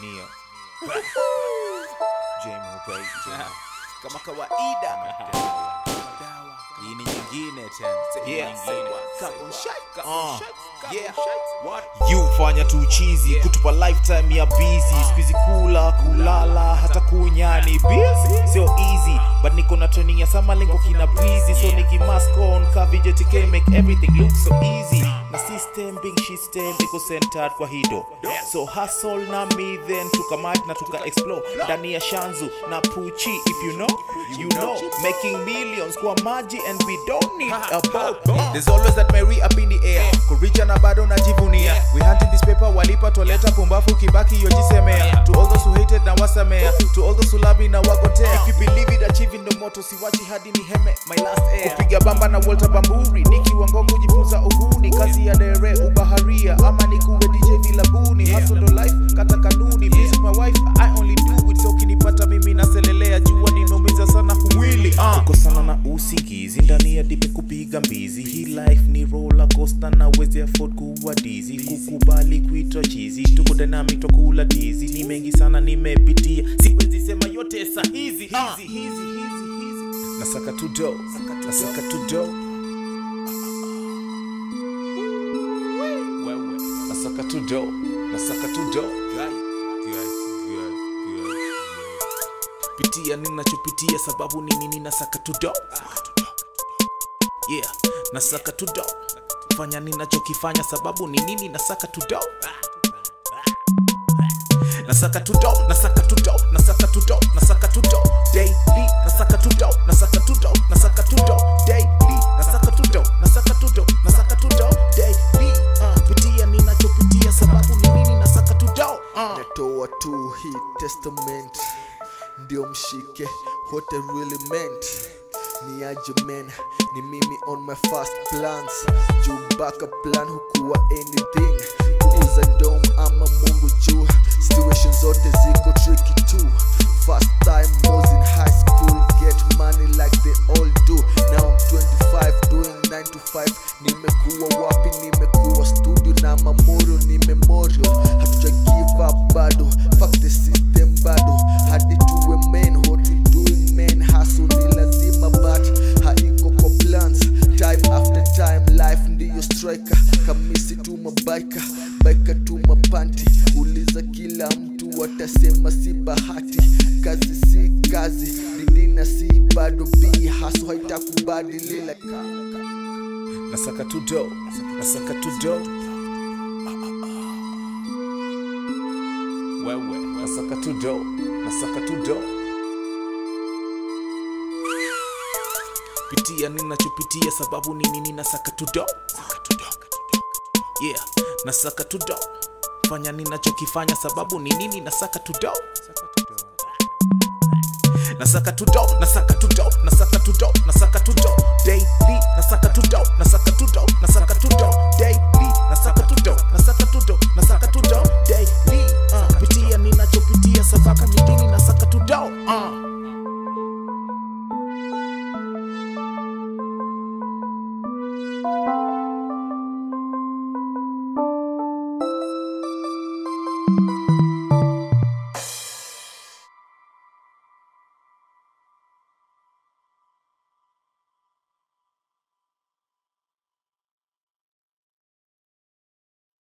Baby. kama kawaida Hii ni nyingine tena. Yeah. Uh. You fanya tu chizi Yeah. kutupa lifetime ya busy. Squeezy kula kulala hata kunyani busy. Sio easy but niko na training ya sama lengo kina busy so niki mask on ka VJTK make everything look so easy. Na system being system iko centered kwa hido. So hustle na me then tukamati na tuka explore. Ndani ya shanzu na puchi if you know you know. making millions kwa maji and we don't need a boat. There's always that Mary up in the air. Kurija na bado najivunia. We hunting this paper walipa twaleta pumbafu kibaki yojisemea To all those who hated na wasamea To all those who love me na wagotea If you believe it, achieving the motto, siwachi hadi ni heme my last air. Kupiga bamba na Walter Bamburi Niki wango kujifunza uhuni Kazi ya dere ubaharia. Ama ni kuwe DJ vilabuni Hustle no life kata kanuni. Music my wife I only do it So kinipata mimi naselelea Jua ninaumiza sana kumwili uh. kukosana na usingizi dipe kupiga mbizi. Hii life ni roller coaster na wezi afford kuwa dizi Kukubali kuitwa chizi, tuko dynamic twakula dizi. Ni mengi sana nimepitia, siwezi sema yote saa hizi. Ah. Nasaka tu do, nasaka tu do. Nasaka tu do, nasaka tu do. pitia ninachopitia sababu ni nini nasaka tudo yeah. Nasaka tudo fanya ninachokifanya sababu ni nini? Nasaka tudo nasaka tudo nasaka tudo nasaka tudo nasaka tudo daily nasaka tudo nasaka tudo nasaka tudo daily nasaka tudo nasaka tudo nasaka tudo daily uh, pitia ninachopitia sababu ni nini? Nasaka tudo uh. natoa tu hii testament ndio mshike what I really meant ni aje men ni mimi on my fast plans. Juu backup plan hukuwa anything. Kuuza dom baika panti. Uliza kila mtu watasema si bahati. Kazi si kazi didina si bado bi haso haitakubadili like nasaka nasaka nasaka nasaka pitia ninachopitia sababu ni nini nasaka tudo yeah nasaka tudo fanya ninachokifanya sababu ni nini? Nasaka tudo nasaka tudo nasaka tudo